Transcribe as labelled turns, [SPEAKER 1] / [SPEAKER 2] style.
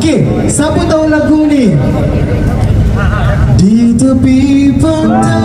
[SPEAKER 1] Okey, siapa tahu lagu ni? Di tepi pantai